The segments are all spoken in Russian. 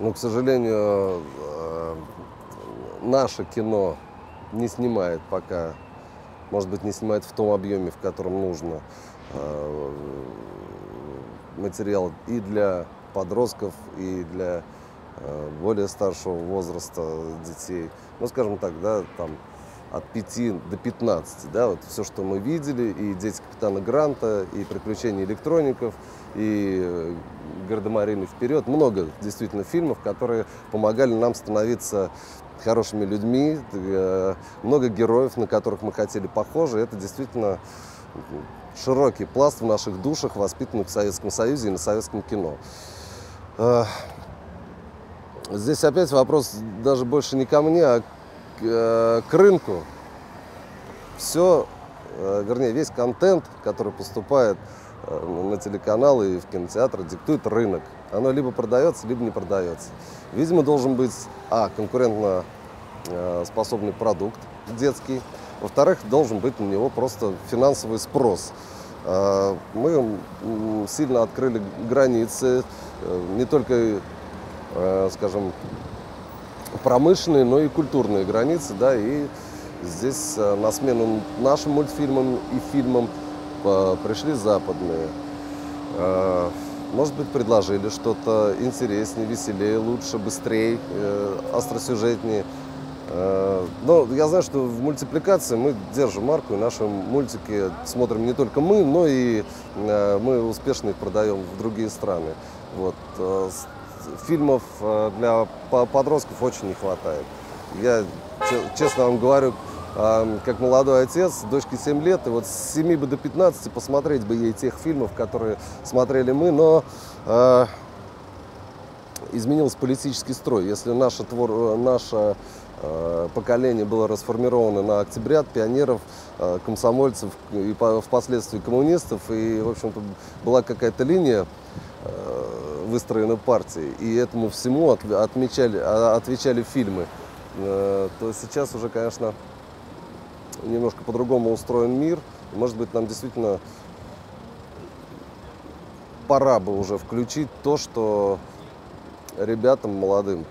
Но, к сожалению, э, наше кино не снимает пока, может быть, не снимает в том объеме, в котором нужно э, материал и для подростков, и для э, более старшего возраста детей. Ну, скажем так, да, там от 5 до 15, да, вот все, что мы видели, и «Дети капитана Гранта», и «Приключения электроников», и э, «Гардемарины вперед», много действительно фильмов, которые помогали нам становиться хорошими людьми, э, много героев, на которых мы хотели похожи, это действительно широкий пласт в наших душах, воспитанных в Советском Союзе и на советском кино. Э, здесь опять вопрос даже больше не ко мне, а к, э, к рынку. Все, э, вернее, весь контент, который поступает на телеканалы и в кинотеатры, диктует рынок. Оно либо продается, либо не продается. Видимо, должен быть, а, конкурентно способный продукт детский, во-вторых, должен быть на него просто финансовый спрос. Мы сильно открыли границы, не только, скажем, промышленные, но и культурные границы, да, и здесь на смену нашим мультфильмам и фильмам пришли западные. Может быть, предложили что-то интереснее, веселее, лучше, быстрее, остросюжетнее. Э, но я знаю, что в мультипликации мы держим марку, и наши мультики смотрим не только мы, но и э, мы успешно их продаем в другие страны. Вот. Э, фильмов для подростков очень не хватает. Я честно вам говорю, как молодой отец, дочке 7 лет, и вот с 7 бы до 15 посмотреть бы ей тех фильмов, которые смотрели мы, но э, изменился политический строй. Если наша, твор, наша Э, поколение было расформировано на октябрят, пионеров, э, комсомольцев и впоследствии коммунистов. И, в общем-то, была какая-то линия э, выстроена партией. И этому всему отмечали, а, отвечали фильмы. То сейчас уже, конечно, немножко по-другому устроен мир. Может быть, нам действительно пора бы уже включить то, что ребятам молодым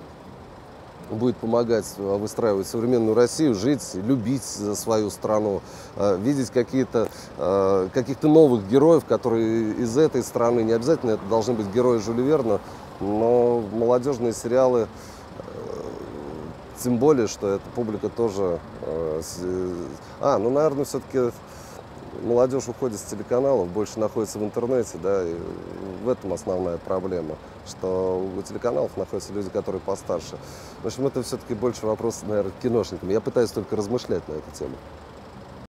будет помогать э, выстраивать современную Россию, жить, любить свою страну, э, видеть какие-то, э, каких-то новых героев, которые из этой страны, не обязательно это должны быть герои Жюля Верна, но молодежные сериалы, тем более, что эта публика тоже... А, ну, наверное, все-таки молодежь уходит с телеканалов, больше находится в интернете, да, и в этом основная проблема, что у телеканалов находятся люди, которые постарше. В общем, это все-таки больше вопрос, наверное, киношникам. Я пытаюсь только размышлять на эту тему.